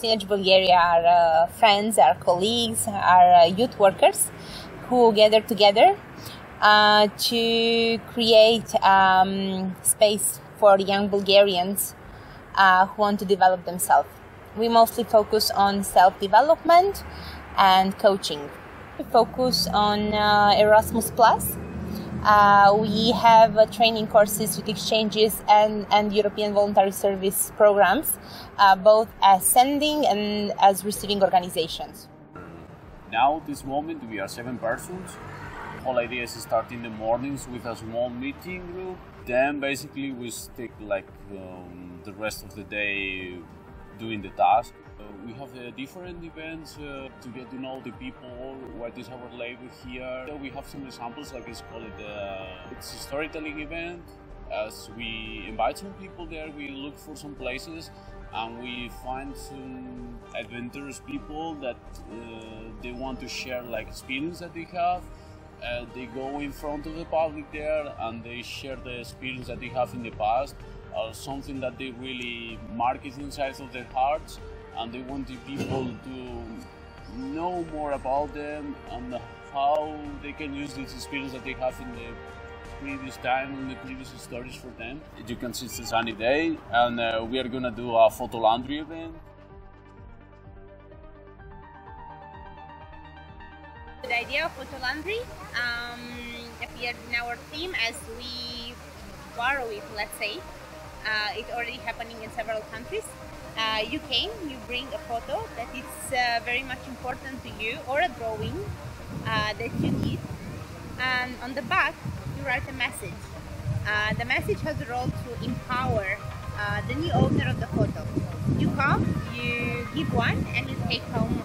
Synergy Bulgaria are uh, friends, our colleagues, our uh, youth workers who gather together uh, to create um, space for young Bulgarians uh, who want to develop themselves. We mostly focus on self development and coaching. We focus on uh, Erasmus Plus. Uh, we have uh, training courses with exchanges and, and European voluntary service programs, uh, both as sending and as receiving organizations. Now, this moment, we are seven persons. Whole idea is to start in the mornings with a small meeting group. Then, basically, we stick like um, the rest of the day doing the task. Uh, we have uh, different events to get to know the people, what is our label here. We have some examples, like it's called uh, it's a storytelling event. As we invite some people there, we look for some places and we find some adventurous people that uh, they want to share like experience that they have. Uh, they go in front of the public there and they share the experience that they have in the past or something that they really mark it inside of their hearts and they want the people to know more about them and how they can use this experience that they have in the previous time and the previous stories for them. You can see it's a sunny day and uh, we are gonna do a photo laundry event. The idea of photo laundry um, appeared in our team as we borrow it, let's say. Uh, it's already happening in several countries. Uh, you came, you bring a photo that is uh, very much important to you or a drawing uh, that you need. And on the back, you write a message. Uh, the message has a role to empower uh, the new owner of the photo. You come, you give one, and you take home